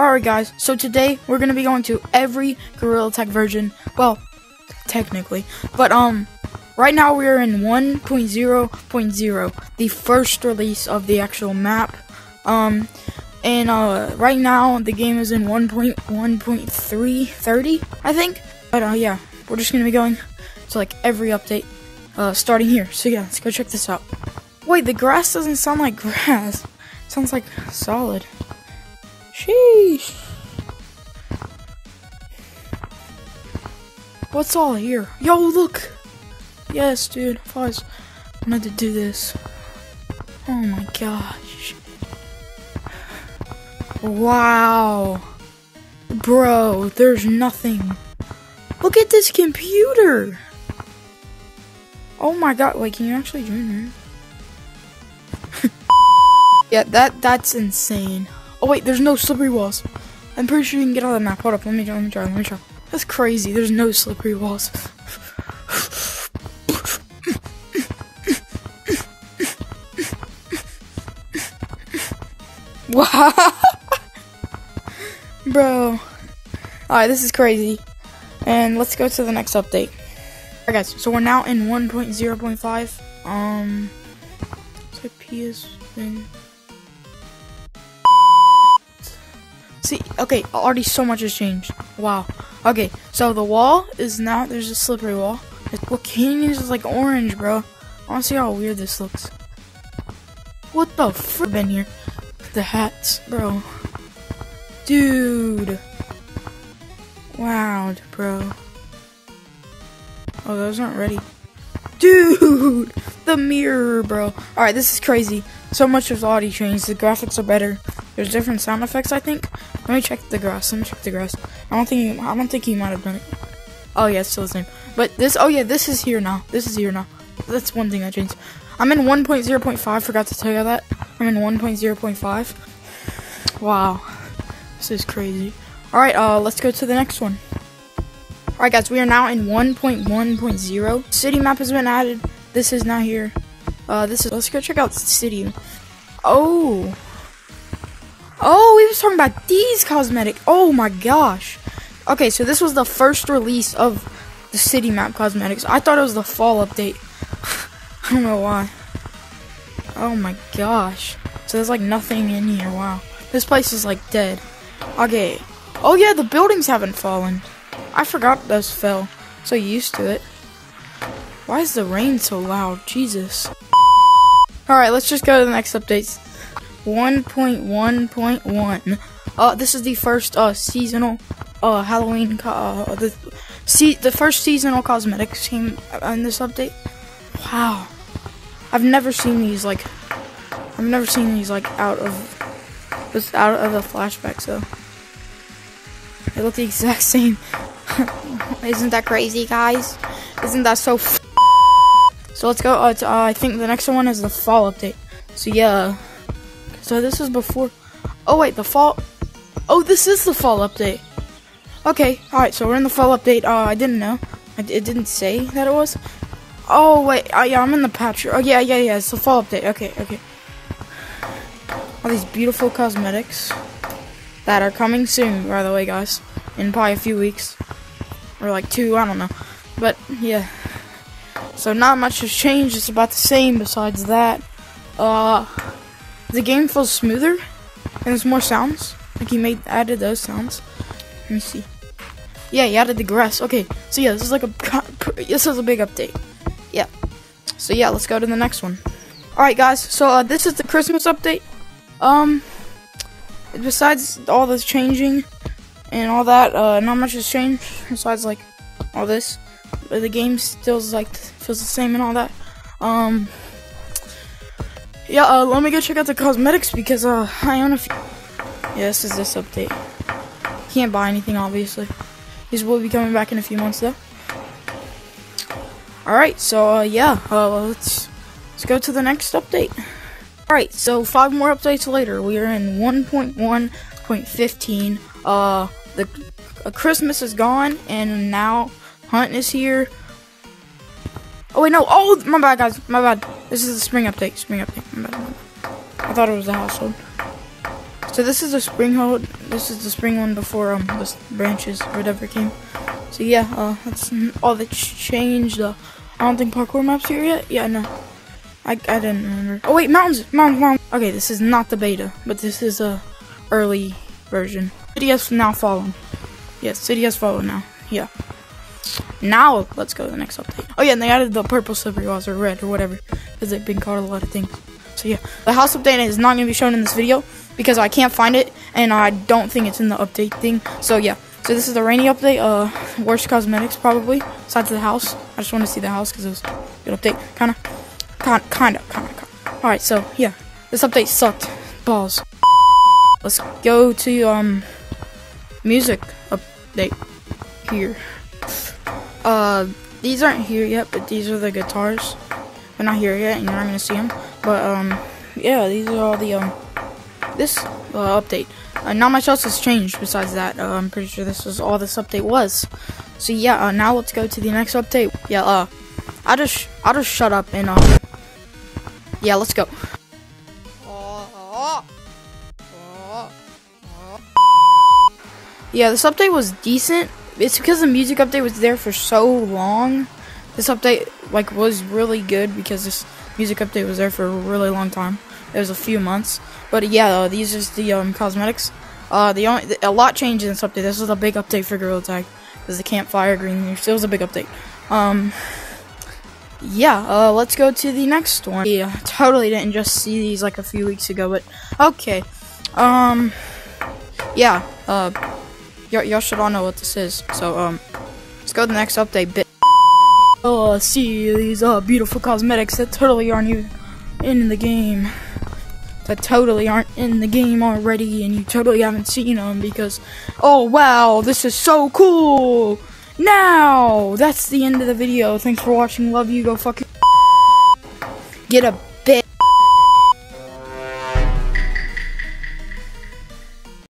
Alright guys, so today we're gonna be going to every Gorilla Tag version. Well, technically. But um right now we're in 1.0.0, the first release of the actual map. Um and uh right now the game is in 1.1.330, I think. But uh yeah, we're just gonna be going to like every update uh starting here. So yeah, let's go check this out. Wait, the grass doesn't sound like grass. It sounds like solid. Sheesh. What's all here? Yo, look. Yes, dude. If I was wanted to do this. Oh my gosh. Wow. Bro, there's nothing. Look at this computer. Oh my god. Wait, can you actually join her? yeah, that that's insane. Oh wait, there's no slippery walls. I'm pretty sure you can get on the map. Hold up, let me try, let me try, let me try. That's crazy. There's no slippery walls. wow. Bro. Alright, this is crazy. And let's go to the next update. Alright guys, so we're now in 1.0.5. Um so P has See, okay, already so much has changed. Wow. Okay, so the wall is now, there's a slippery wall. What canyon is like orange, bro. I want to see how weird this looks. What the frick been here? The hats, bro. Dude. Wow, bro. Oh, those aren't ready. Dude! The mirror, bro. Alright, this is crazy. So much has already changed. The graphics are better. There's different sound effects, I think. Let me check the grass. Let me check the grass. I don't think I don't think he might have done it. Oh yeah, it's still the same. But this, oh yeah, this is here now. This is here now. That's one thing I changed. I'm in 1.0.5. Forgot to tell you that. I'm in 1.0.5. Wow, this is crazy. All right, uh, let's go to the next one. All right, guys, we are now in 1.1.0. City map has been added. This is not here. Uh, this is. Let's go check out city. Oh. Oh, we was talking about these cosmetic. Oh my gosh. Okay, so this was the first release of the city map cosmetics. I thought it was the fall update. I don't know why. Oh my gosh. So there's like nothing in here. Wow. This place is like dead. Okay. Oh yeah, the buildings haven't fallen. I forgot those fell. So used to it. Why is the rain so loud? Jesus. Alright, let's just go to the next updates. 1.1.1. Uh, this is the first uh seasonal uh Halloween uh the see the first seasonal cosmetics came in this update. Wow, I've never seen these like I've never seen these like out of this out of the flashback. So they look the exact same. Isn't that crazy, guys? Isn't that so? So let's go. Uh, to, uh, I think the next one is the fall update. So yeah. So this is before. Oh wait, the fall. Oh, this is the fall update. Okay, all right. So we're in the fall update. Uh, I didn't know. I, it didn't say that it was. Oh wait. Uh, yeah, I'm in the patch. Oh yeah, yeah, yeah. It's the fall update. Okay, okay. All these beautiful cosmetics that are coming soon. By the way, guys, in probably a few weeks or like two. I don't know. But yeah. So not much has changed. It's about the same. Besides that, uh the game feels smoother and there's more sounds. Like he made added those sounds. Let me see. Yeah, he added the grass. Okay, so yeah, this is like a this is a big update. Yeah. So yeah, let's go to the next one. All right, guys. So uh, this is the Christmas update. Um, besides all this changing and all that, uh, not much has changed. Besides like all this, but the game still like feels the same and all that. Um. Yeah, uh, let me go check out the cosmetics because uh, I own a few. Yeah, this is this update. Can't buy anything, obviously. These will be coming back in a few months, though. Alright, so uh, yeah, uh, let's, let's go to the next update. Alright, so five more updates later, we are in 1.1.15. Uh, the uh, Christmas is gone, and now Hunt is here. Oh wait, no. Oh, my bad, guys. My bad. This is the spring update. Spring update. My bad. I thought it was the household. So this is the spring hold. This is the spring one before um the branches or whatever came. So yeah, uh, that's all that changed. Uh, I don't think parkour maps here yet. Yeah, no. I, I didn't remember. Oh wait, mountains, mountains, mountains. Okay, this is not the beta, but this is a early version. City has now fallen. Yes, city has fallen now. Yeah. Now let's go to the next update. Oh yeah, and they added the purple slippery walls or red or whatever because they've been called a lot of things. So yeah, the house update is not going to be shown in this video because I can't find it and I don't think it's in the update thing. So yeah, so this is the rainy update. Uh, worst cosmetics probably besides the house. I just want to see the house because it was a good update. Kind of. Kind, kind of, kind of. All right, so yeah, this update sucked. Balls. Let's go to um music update here. Uh, these aren't here yet, but these are the guitars. They're not here yet, and you're not gonna see them. But um, yeah, these are all the um this uh, update. Uh, not much else has changed besides that. Uh, I'm pretty sure this is all this update was. So yeah, uh, now let's go to the next update. Yeah, uh, I'll just I'll just shut up and uh, Yeah, let's go. Yeah, this update was decent. It's because the music update was there for so long. This update like was really good because this music update was there for a really long time. It was a few months. But yeah, uh, these are the um, cosmetics. Uh, the only a lot changed in this update. This was a big update for Gorilla Tag because the campfire green. It was a big update. Um, yeah, uh, let's go to the next one. Yeah, totally didn't just see these like a few weeks ago, but okay. Um, yeah, uh, y'all should all know what this is. So, um, let's go to the next update bit. Oh, see these uh beautiful cosmetics that totally aren't even in the game. That totally aren't in the game already, and you totally haven't seen them because, oh wow, this is so cool. Now, that's the end of the video. Thanks for watching. Love you. Go fucking get a